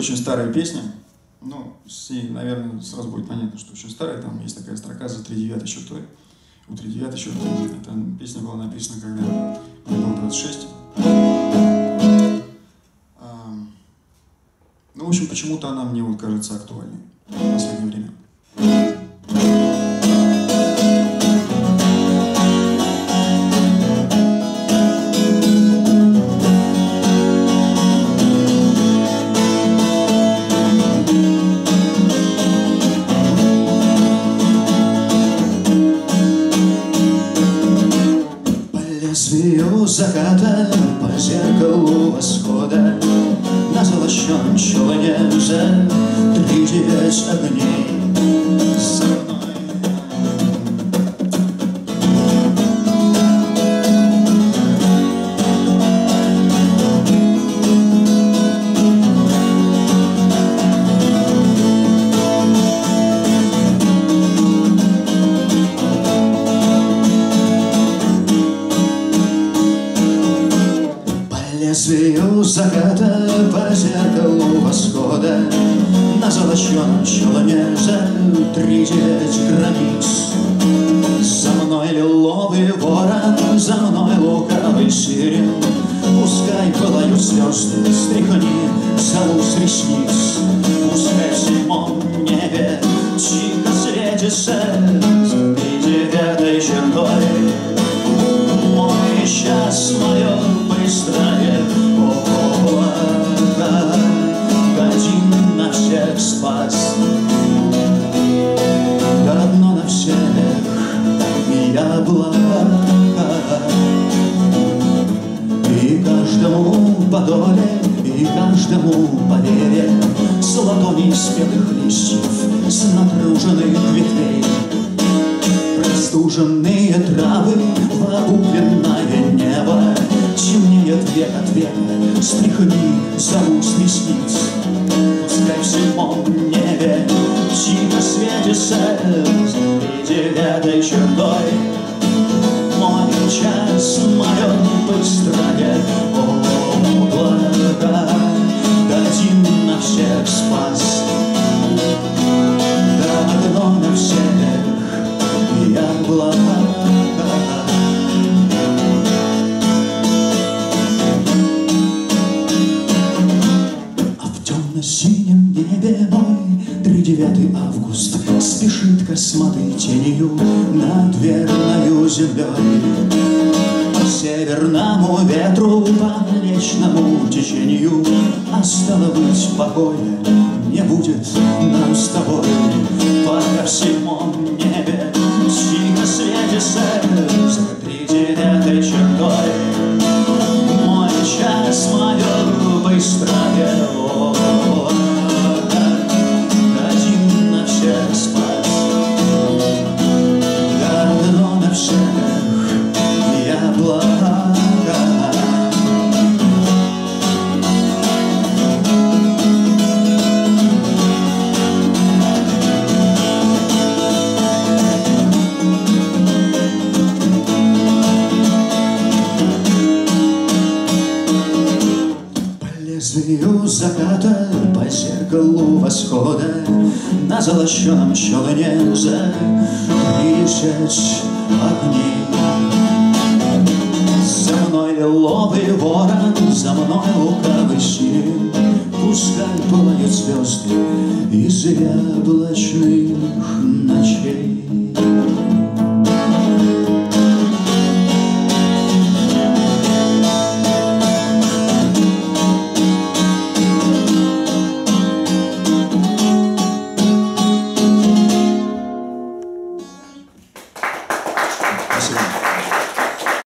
очень старая песня. Ну, с ней, наверное, сразу будет понятно, что очень старая. Там есть такая строка за три девятый счет той. У три девятый счет Эта песня была написана, когда мне было 26. Ну, в общем, почему-то она мне вот кажется актуальной в последнее время. Заката по зеркалу восхода. На золочен челне за тридевять огней лезвию заката по зеркалу восхода. На золоченом челне за тридевять границ. За мной лиловый ворон, за мной лукавый сирен. Пускай пылают звезды, стряхни залу с ресниц. Пускай в седьмом небе тихо светится яблоко И каждому по вере С ладоней спелых листьев, с натруженных ветвей. Простуженные травы в обугленное небо Темнеет век от века, стряхни залу с ресниц. Пускай в седьмом небе тихо светится И девятой чертой Тридевятый август. Спешит косматой тенью Над верною землей По северному ветру По млечному течению А стало быть покоя Не будет нам с тобой. Пока в седьмом Лезвию заката, по зеркалу восхода На золоченом челне за тридцать огней За мной лиловый ворон, за мной лукавый сирен Пускай пылают звезды из яблочных ночей